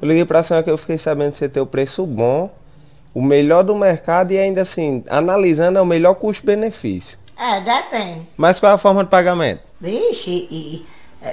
Eu liguei pra senhora que eu fiquei sabendo que você tem o preço bom, o melhor do mercado e ainda assim, analisando é o melhor custo-benefício. É, depende. Mas qual é a forma de pagamento? Vixe, e,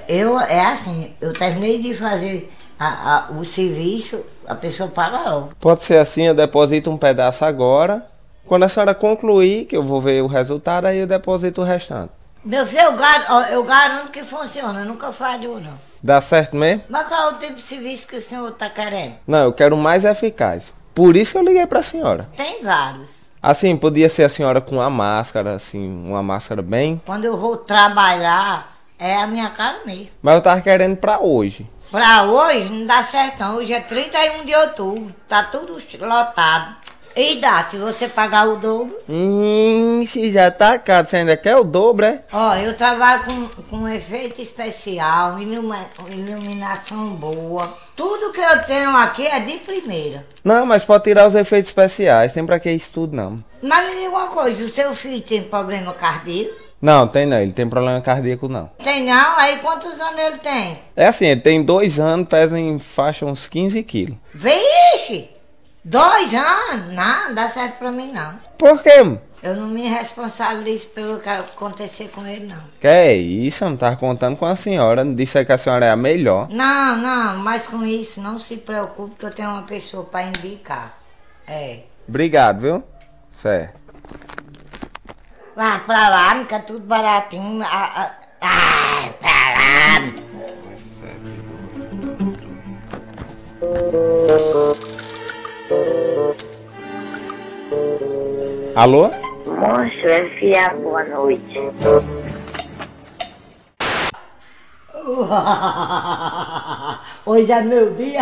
eu, é assim, eu terminei de fazer a, a, o serviço, a pessoa paga logo. Pode ser assim, eu deposito um pedaço agora. Quando a senhora concluir, que eu vou ver o resultado, aí eu deposito o restante. Meu filho, eu garanto, eu garanto que funciona, nunca falho não. Dá certo mesmo? Mas qual é o tipo de serviço que o senhor está querendo? Não, eu quero mais eficaz. Por isso que eu liguei pra senhora. Tem vários. Assim, podia ser a senhora com uma máscara, assim, uma máscara bem. Quando eu vou trabalhar, é a minha cara mesmo. Mas eu tava querendo pra hoje. Pra hoje não dá certo não. Hoje é 31 de outubro. Tá tudo lotado. E dá, se você pagar o dobro. Hum, se já tá caro, você ainda quer o dobro, é? Ó, eu trabalho com, com efeito especial, iluma, iluminação boa. Tudo que eu tenho aqui é de primeira. Não, mas pode tirar os efeitos especiais, tem pra que isso tudo não. Mas me diga uma coisa, o seu filho tem problema cardíaco? Não, tem não, ele tem problema cardíaco não. Tem não? Aí quantos anos ele tem? É assim, ele tem dois anos, pesa em faixa uns 15 quilos. Vixe! Dois anos? Não, dá certo pra mim não. Por quê? Eu não me responsabilizo pelo que acontecer com ele, não. Que é isso? Eu não tava contando com a senhora. Disse aí que a senhora é a melhor. Não, não, mas com isso, não se preocupe que eu tenho uma pessoa pra indicar. É. Obrigado, viu? Certo. Lá pra lá, fica tudo baratinho. Ah, ah, ah, pra lá. Alô? Monstro F.A., boa noite. Hoje é meu dia.